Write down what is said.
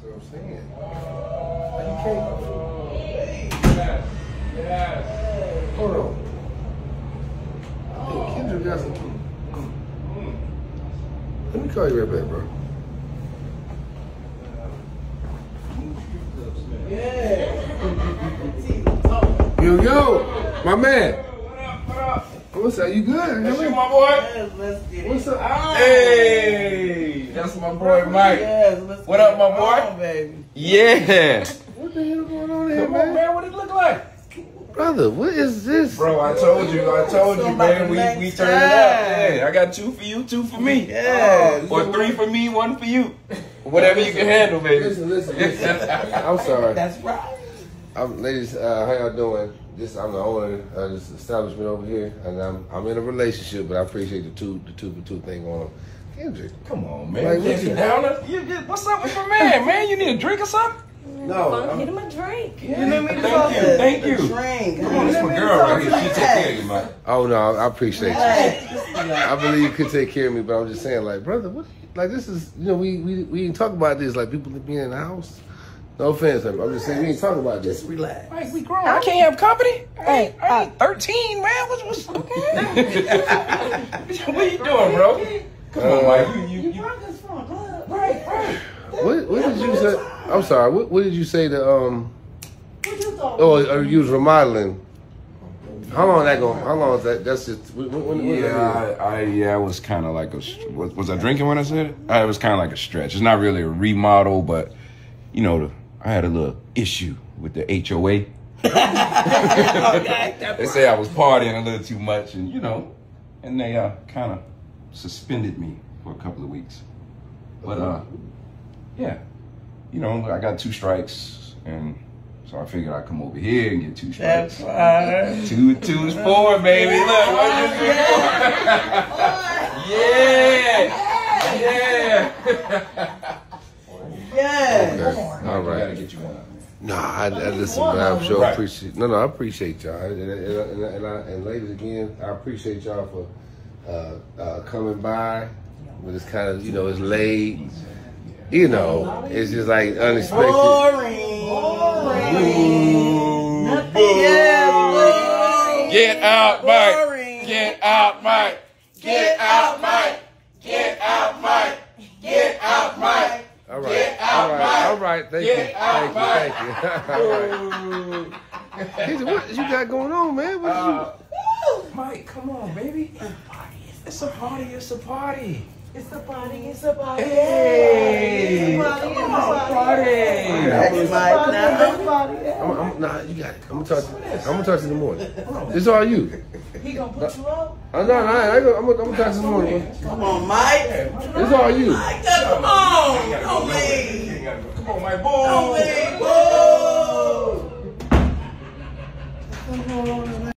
That's what I'm saying. You can't. Yes. Yes. Hold on. Hey, Kendrick got some. Mm, mm. Let me call you right back, bro. Yo, yo, my man. What up? What up? What's up? You good? That's you, Hey, my boy. Yes, let's get. What's up? Hey, that's my boy Mike. Yes, let's What up, my boy? on, baby. Yeah. What the hell going on here, Come on, man? man. What it look like? Brother, what is this? Bro, I told you, I told you, man. We we turned it up. Yeah, I got two for you, two for me. Yeah. Or three for me, one for you. Whatever you can handle, baby. Listen, listen, listen. I'm sorry. That's right. I'm, ladies, uh, how y'all doing? This I'm the owner of this establishment over here, and I'm I'm in a relationship, but I appreciate the two the two for two thing going on. Kendrick, Come on, man. Like, Can't you- down. You, you, what's up with your man, man? You need a drink or something? no, Funk, I'm- Get him a drink. You let me Thank talk you, to thank you. Drink. Come on, this my girl right here. She take care of you, man. oh no, I appreciate you. I believe you could take care of me, but I'm just saying, like, brother, what? Like, this is, you know, we we we didn't talk about this, like people being in the house. No offense, I'm just saying we ain't talking about this. Just relax. Mike, we grown. I can't have company. I ain't, I ain't 13, man. What's, what's What are you doing, bro? Come on, Mike. You, you, you. Drunk as from a club. Right, right. What what did you say? I'm sorry. What what did you say to um? What you thought? Oh, uh, you was remodeling. How long that going? How long is that? That's just. When, when, when Yeah, that I, I yeah, it was kind of like a. Was, was I drinking when I said it? Uh, it was kind of like a stretch. It's not really a remodel, but you know, the, I had a little issue with the HOA. they say I was partying a little too much, and you know, and they uh, kind of suspended me for a couple of weeks. But uh, yeah, you know, I got two strikes, and so I figured I'd come over here and get two strikes. That's strikes. right. Two, two is four, baby. Look, one, two, three, four. yeah, yeah. Yes. Okay. All I gotta right. get you one. No, I, I listen. Man, I'm sure Right. appreciate. No, no, I appreciate y'all, and and, and, and, I, and ladies again, I appreciate y'all for uh, uh, coming by. But it's kind of you know it's late. You know, it's just like unexpected. Boring. Boring. Yeah, Get out, Mike. Get out, Mike. Get out, Mike. Get out, Mike. Get out, Mike. All right, Get out, all right, Mike. all right. Thank Get you, out, thank you, thank you. all right. Kendrick, what you got going on, man? What Uh, Mike, come on, baby. It's a party. It's a party. It's a party. It's a party. Hey, It's a party. come It's a on, party. party. That's Mike now. you, I'm, I'm, nah, you got it. I'm gonna talk. To, I'm gonna talk to you in the morning. It's all you. He gonna put you up? Uh, no, no, I, I, go- I'm, gonna, I'm gonna talk to you in the morning. Come on, Mike. It's all you. Mike, come on. Don't leave. Come on, Mike. Don't Boom. leave. Whoa.